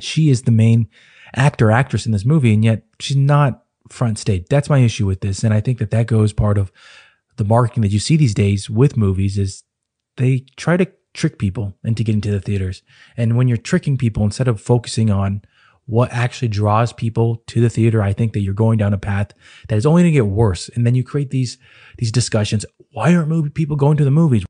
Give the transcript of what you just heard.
She is the main actor, actress in this movie, and yet she's not front stage. That's my issue with this. And I think that that goes part of the marketing that you see these days with movies is they try to trick people into getting to the theaters. And when you're tricking people, instead of focusing on what actually draws people to the theater, I think that you're going down a path that is only going to get worse. And then you create these these discussions. Why aren't movie people going to the movies?